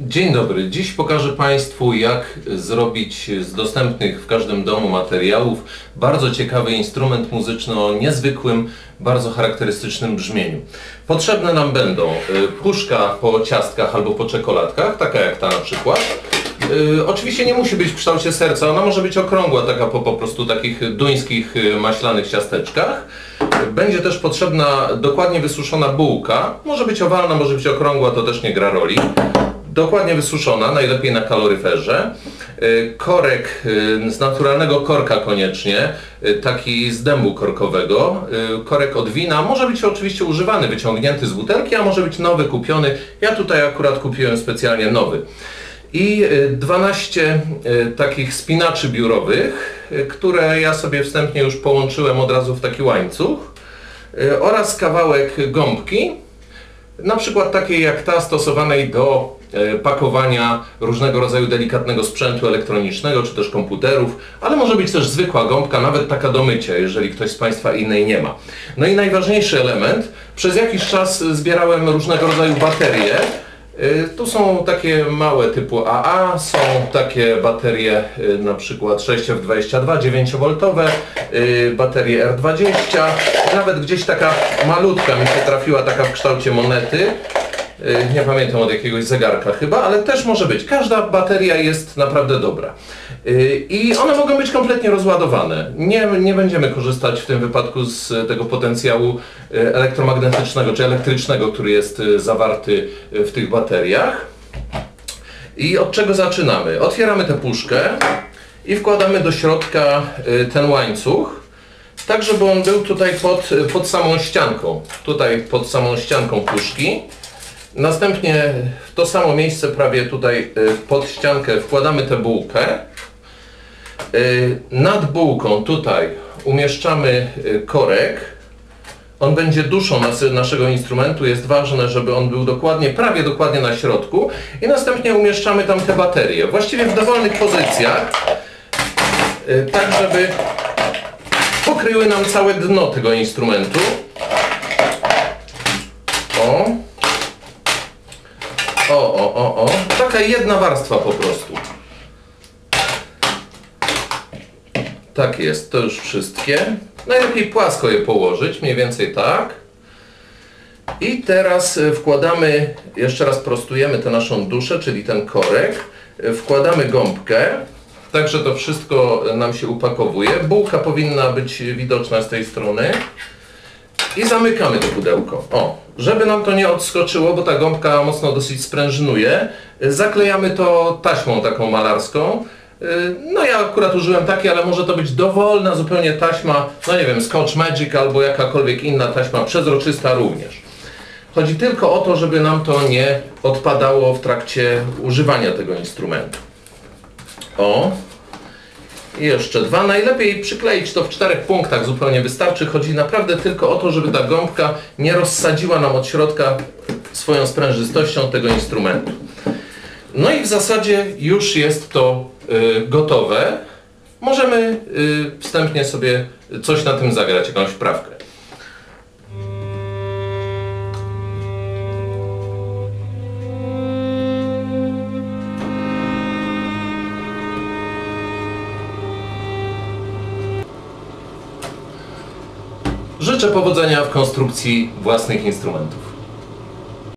Dzień dobry. Dziś pokażę Państwu, jak zrobić z dostępnych w każdym domu materiałów bardzo ciekawy instrument muzyczny o niezwykłym, bardzo charakterystycznym brzmieniu. Potrzebne nam będą y, puszka po ciastkach albo po czekoladkach, taka jak ta na przykład. Y, Oczywiście nie musi być w kształcie serca, ona może być okrągła, taka po po prostu takich duńskich y, maślanych ciasteczkach. Będzie też potrzebna dokładnie wysuszona bułka, może być owalna, może być okrągła, to też nie gra roli dokładnie wysuszona, najlepiej na kaloryferze. Y, Korek y, z naturalnego korka koniecznie, y, taki z dębu korkowego. Korek od wina może być oczywiście używany, wyciągnięty z butelki, a może być nowy, kupiony. Ja tutaj akurat kupiłem specjalnie nowy. I y, 12 y, takich spinaczy biurowych, które ja sobie wstępnie już połączyłem od razu w taki łańcuch. Oraz kawałek gąbki, na przykład takiej jak ta stosowanej do pakowania różnego rodzaju delikatnego sprzętu elektronicznego czy też komputerów, ale może być też zwykła gąbka, nawet taka do mycia, jeżeli ktoś z Państwa innej nie ma. No i najważniejszy element, przez jakiś czas zbierałem różnego rodzaju baterie. E, Tu są takie małe typu AA, są takie baterie e, na przykład 6F22 9V, e, baterie R20, nawet gdzieś taka malutka mi się trafiła, taka w kształcie monety. E, Nie pamiętam od jakiegoś zegarka chyba, ale też może być. Każda bateria jest naprawdę dobra. E, I one mogą być kompletnie rozładowane. Nie, nie będziemy korzystać w tym wypadku z tego potencjału e, elektromagnetycznego czy elektrycznego, który jest zawarty w tych bateriach. I od czego zaczynamy? Otwieramy tę puszkę i wkładamy do środka y, ten łańcuch, tak żeby on był tutaj pod, pod samą ścianką. Tutaj pod samą ścianką puszki. Następnie w to samo miejsce prawie tutaj y, pod ściankę wkładamy tę bułkę. Y, Nad bułką tutaj umieszczamy y, korek. On będzie duszą nas, naszego instrumentu. Jest ważne, żeby on był dokładnie, prawie dokładnie na środku. I następnie umieszczamy tam te baterie. Właściwie w dowolnych pozycjach. Tak, żeby pokryły nam całe dno tego instrumentu. O. O, o, o, o. Taka jedna warstwa po prostu. Tak jest, to już wszystkie. Najlepiej płasko je położyć, mniej więcej tak. I teraz e, wkładamy, jeszcze raz prostujemy tę naszą duszę, czyli ten korek. E, Wkładamy gąbkę, tak że to wszystko nam się upakowuje. Bułka powinna być widoczna z tej strony. I zamykamy to pudełko. O, żeby nam to nie odskoczyło, bo ta gąbka mocno dosyć sprężynuje, e, zaklejamy to taśmą taką malarską. E, No ja akurat użyłem takiej, ale może to być dowolna zupełnie taśma, no nie wiem, Scotch Magic albo jakakolwiek inna taśma przezroczysta również. Chodzi tylko o to, żeby nam to nie odpadało w trakcie używania tego instrumentu. O, i jeszcze dwa. Najlepiej przykleić to w czterech punktach, zupełnie wystarczy. Chodzi naprawdę tylko o to, żeby ta gąbka nie rozsadziła nam od środka swoją sprężystością tego instrumentu. No i w zasadzie już jest to y, gotowe. Możemy y, wstępnie sobie coś na tym zagrać, jakąś wprawkę. Życzę powodzenia w konstrukcji własnych instrumentów.